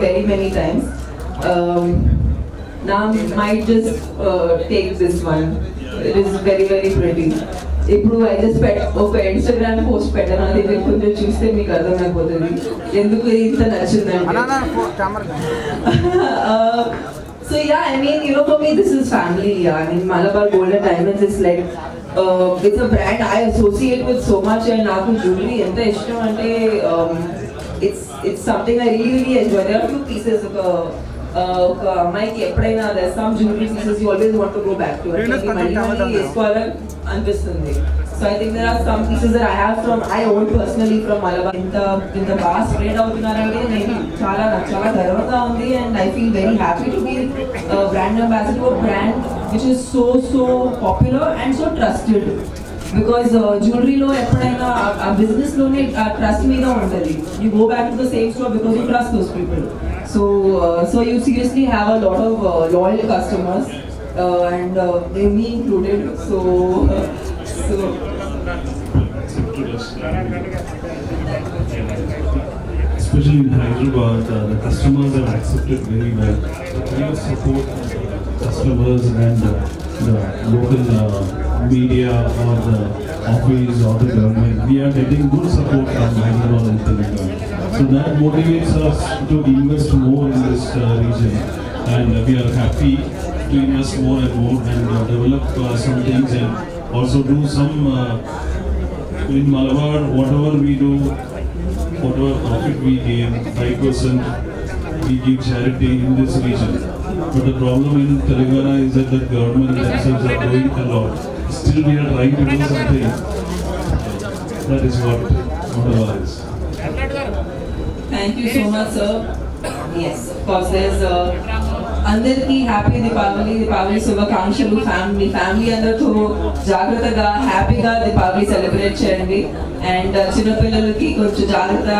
very many times. Um, now might just uh, take this one. It is very very pretty. ఇప్పుడు I just పెట్ ఒక Instagram post పెట్టాను అది మీరు కొంచెం చూస్తే మీకు అర్థమైపోతుంది ఎందుకు ఇంత నచ్చిందంటే uh, so yeah, I mean, you know, for me, this is family. Yeah, I mean, Malabar Golden Diamonds is like, uh, it's a brand I associate with so much, and నాకు jewelry ఎంత ఇష్టం అంటే um, it's it's something I really really enjoy. There are few pieces of a uh, ఒక అమ్మాయికి ఎప్పుడైనా there's some jewelry pieces you always want to go back to. అంటే మళ్ళీ మళ్ళీ వేసుకోవాలని అనిపిస్తుంది. So I think there are some pieces that I have from I own personally from Malabar. ఇంత ఇంత బాగా స్ప్రెడ్ అవుతున్నారంటే నేను చాలా నాకు చాలా గర్వంగా ఉంది and I feel very happy to be brand ambassador brand which is so so popular and so trusted because uh, jewelry lo eppudaina a business lone uh, trust meeda untadi you go back to the same store because you trust those people. So uh, so you seriously have a lot of uh, loyal customers uh, and uh, me included so uh, so. Especially in Hyderabad, uh, the customers are accepted very well. The support uh, customers and uh, the local uh, media or the office or the government. We are getting good support from Hyderabad and Telangana. So that motivates us to invest more in this uh, region. And we are happy to invest more and more and uh, develop uh, some things and also do some uh, in Malabar, whatever we do, whatever profit we gain, 5% we give charity in this region. But the problem in Telangana is that the government themselves are doing a lot. Still we are trying to do something. That is what Malabar is. Thank you so much, sir. Yes, of course, there's uh, అందరికీ happy Deepavali Deepavali శుభాకాంక్షలు family family అందరితో జాగ్రత్తగా హ్యాపీగా Deepavali celebrate చేయండి. And uh, చిన్నపిల్లలకి కొంచెం జాగ్రత్త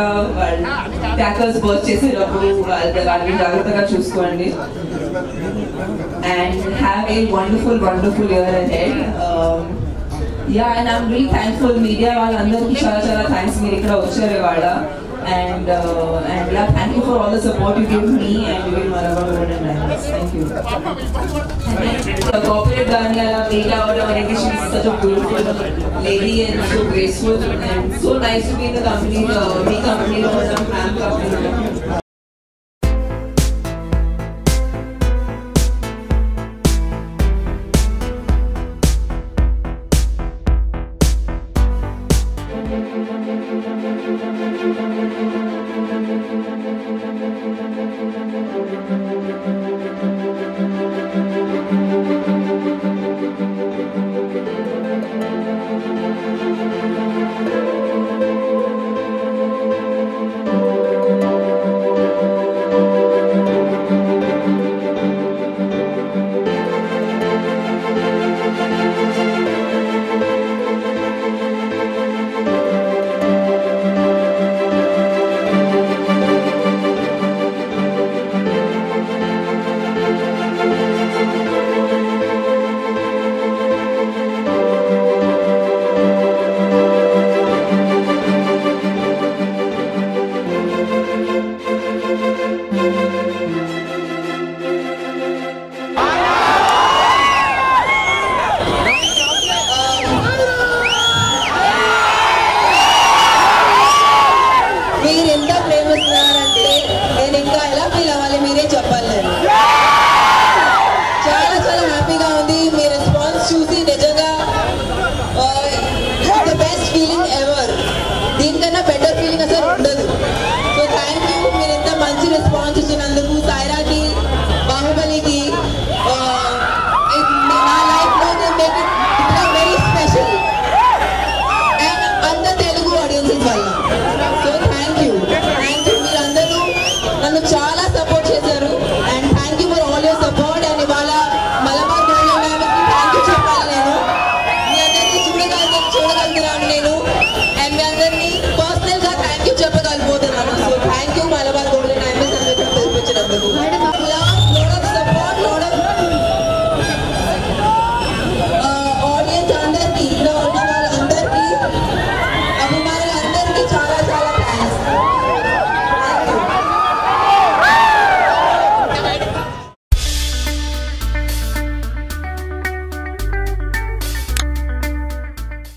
ట్యాకర్స్ birth చేసేటప్పుడు వాళ్ళ వాళ్ళని జాగ్రత్తగా చూసుకోండి. And have a wonderful wonderful year ahead yeah and I'm real thankful media వాళ్ళందరికీ చాలా చాలా థ్యాంక్స్ మీరు ఇక్కడ వచ్చారు ఇవాళ. and uh, and yeah, thank you for all the support you give me and giving Malabar Gold and Diamonds. Thank you. The corporate Daniela made out of it. She's such a beautiful lady and so graceful and so nice to be in the company, the uh, company.